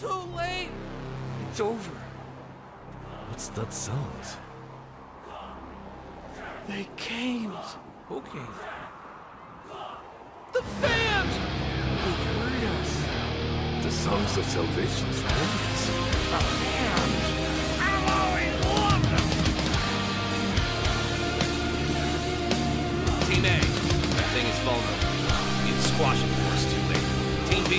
too late. It's over. What's that sound? They came. Who came? The fans! They heard us. The songs of salvation's warnings. I've always loved them. Team A, that thing is vulnerable. You need to squash it before it's too late. Team B,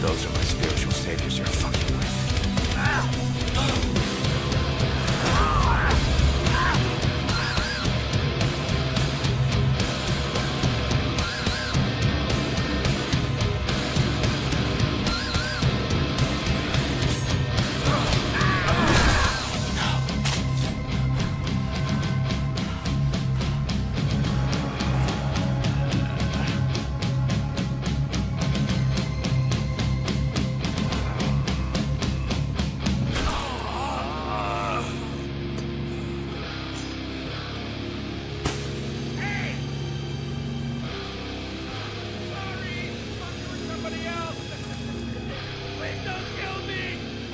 Those are my spiritual saviors you're fucking with.